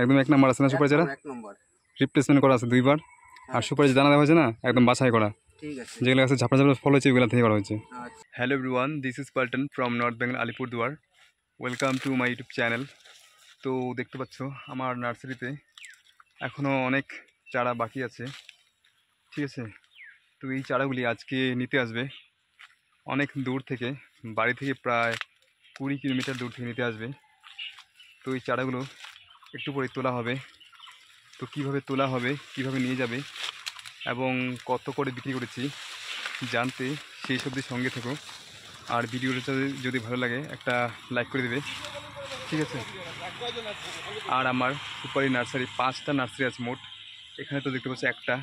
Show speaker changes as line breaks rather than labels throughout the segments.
একদম এক নাম্বার আছে না সুপারি চারা
একদম এক নম্বর।
রিপ্লেসমেন্ট করা আছে দুইবার। আর সুপারি যে দানা দেওয়া হয়েছে না? একদম বাছাই করা। যেগুলো আছে ঝাপড়া ঝাপড়া ফল হয়েছে ওগুলো থেকে করা হয়েছে। Hello everyone this is Paltan from north Bengal Alipurduar welcome to my YouTube channel তো দেখতে পাচ্ছ আমার নার্সারিতে এখনও অনেক চারা বাকি আছে। ঠিক আছে? তো এই চারাগুলি আজকে নিতে আসবে। অনেক দূর থেকে বাড়ি থেকে প্রায় কুড়ি কিলোমিটার দূর থেকে নিতে আসবে। তো এই চারাগুলো একটু পরে তোলা হবে। তো কীভাবে তোলা হবে, কীভাবে নিয়ে যাবে এবং কত করে বিক্রি করেছি জানতে সেই সবজির সঙ্গে থেকো। আর ভিডিওটা যদি- যদি ভালো লাগে, একটা লাইক করে দেবে। ঠিক আছে? আর আমার সুপারি নার্সারি, পাঁচটা নার্সারি আছে মোট। এখানে তো দেখতে পাচ্ছি একটা।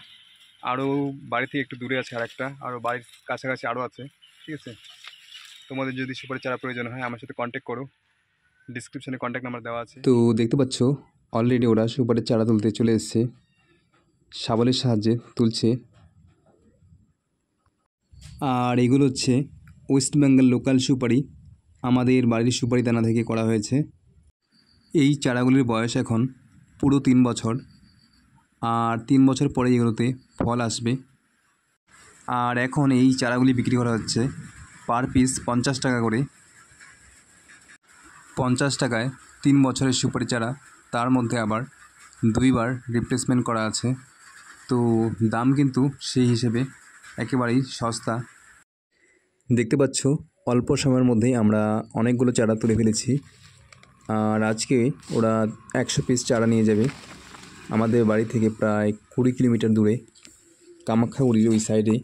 আরও বাড়ি থেকে একটু দূরে আছে আর একটা আরও বাড়ির কাছাকাছি আরও আছে। ঠিক আছে? তোমাদের যদি সুপারি চারা প্রয়োজন হয়, আমার সাথে কন্ট্যাক্ট করো। ডিসক্রিপশনে কন্ট্যাক্ট নাম্বার দেওয়া আছে। তো দেখতে পাচ্ছ অলরেডি ওরা সুপারির চারা তুলতে চলে এসছে। শাবলের সাহায্যে তুলছে। আর এগুলো হচ্ছে ওয়েস্ট বেঙ্গল লোকাল সুপারি। আমাদের বাড়ির সুপারি দানা থেকে করা হয়েছে। এই চারাগুলির বয়স এখন পুরো তিন বছর। আর তিন বছর পরে এগুলোতে ফল আসবে। আর এখন এই চারাগুলি বিক্রি করা হচ্ছে পার পিস পঞ্চাশ টাকা করে। পঞ্চাশ টাকায় তিন বছরের সুপারি চারা, তার মধ্যে আবার দুইবার রিপ্লেসমেন্ট করা আছে। তো দাম কিন্তু সেই হিসেবে একেবারেই সস্তা। দেখতে পাচ্ছ, অল্প সময়ের মধ্যেই আমরা অনেকগুলো চারা তুলে ফেলেছি। আর আজকে ওরা একশো পিস চারা নিয়ে যাবে। আমাদের বাড়ি থেকে প্রায় কুড়ি কিলোমিটার দূরে কামাখ্যাগুড়ির ওই সাইডে